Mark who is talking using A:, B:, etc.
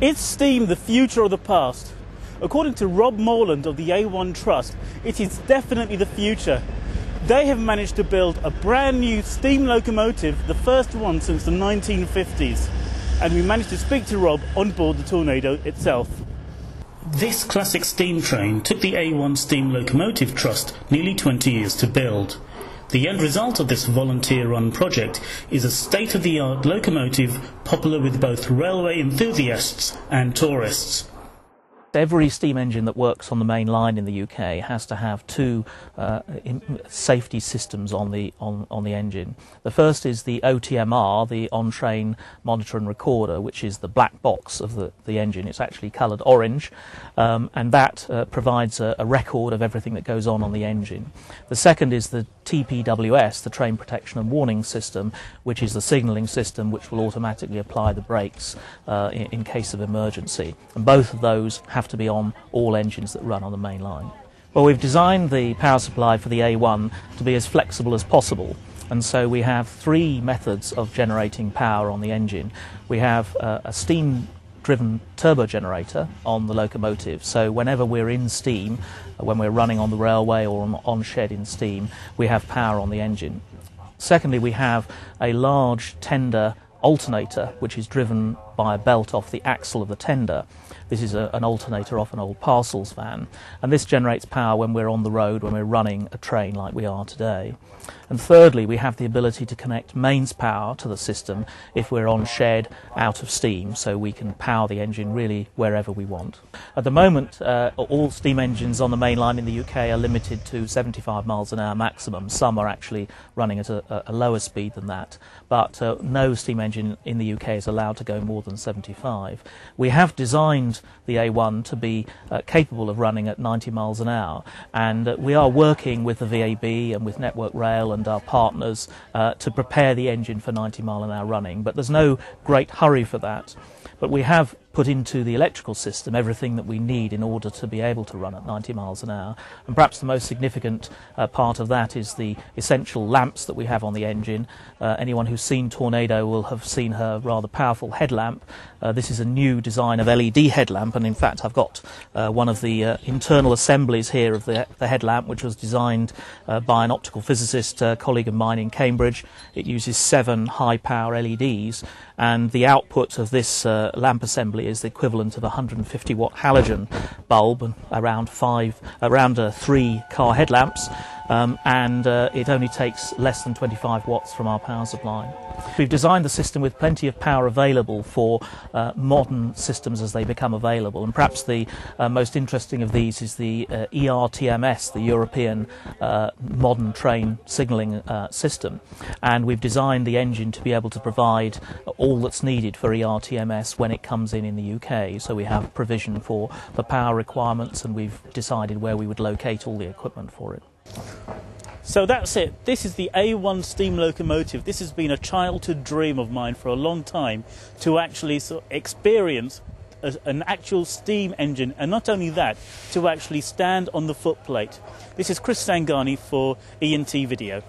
A: Is steam the future or the past? According to Rob Morland of the A1 Trust, it is definitely the future. They have managed to build a brand new steam locomotive, the first one since the 1950s. And we managed to speak to Rob on board the Tornado itself. This classic steam train took the A1 Steam Locomotive Trust nearly 20 years to build. The end result of this volunteer run project is a state of the art locomotive popular with both railway enthusiasts and tourists.
B: Every steam engine that works on the main line in the UK has to have two uh, safety systems on the on, on the engine. The first is the OTMR, the on-train monitor and recorder, which is the black box of the, the engine. It's actually coloured orange, um, and that uh, provides a, a record of everything that goes on on the engine. The second is the TPWS, the train protection and warning system, which is the signalling system which will automatically apply the brakes uh, in, in case of emergency. And both of those have have to be on all engines that run on the main line. Well, we've designed the power supply for the A1 to be as flexible as possible. And so we have three methods of generating power on the engine. We have uh, a steam driven turbo generator on the locomotive. So whenever we're in steam, uh, when we're running on the railway or on, on shed in steam, we have power on the engine. Secondly, we have a large tender alternator which is driven by a belt off the axle of the tender. This is a, an alternator off an old parcels van, and this generates power when we're on the road, when we're running a train like we are today. And thirdly, we have the ability to connect mains power to the system if we're on shed out of steam, so we can power the engine really wherever we want. At the moment, uh, all steam engines on the main line in the UK are limited to 75 miles an hour maximum. Some are actually running at a, a lower speed than that, but uh, no steam engine in the UK is allowed to go more than 75. We have designed the A1 to be uh, capable of running at 90 miles an hour, and uh, we are working with the VAB and with Network Rail and our partners uh, to prepare the engine for 90 mile an hour running. But there's no great hurry for that. But we have put into the electrical system everything that we need in order to be able to run at 90 miles an hour. And perhaps the most significant uh, part of that is the essential lamps that we have on the engine. Uh, anyone who's seen Tornado will have seen her rather powerful headlamp. Uh, this is a new design of LED headlamp, and in fact, I've got uh, one of the uh, internal assemblies here of the, the headlamp, which was designed uh, by an optical physicist colleague of mine in Cambridge. It uses seven high power LEDs, and the output of this lamp assembly is the equivalent of a 150 watt halogen bulb and around five, around uh, three car headlamps, um, and uh, it only takes less than 25 watts from our power supply. We've designed the system with plenty of power available for uh, modern systems as they become available, and perhaps the uh, most interesting of these is the uh, ERTMS, the European uh, modern train signalling uh, system. And we've designed the engine to be able to provide all that's needed for ERTMS when it comes in in the UK. So we have provision for the power requirements, and we've decided where we would locate all the equipment for it.
A: So that's it. This is the A1 steam locomotive. This has been a childhood dream of mine for a long time to actually experience an actual steam engine, and not only that, to actually stand on the footplate. This is Kris Sangani for E&T Video.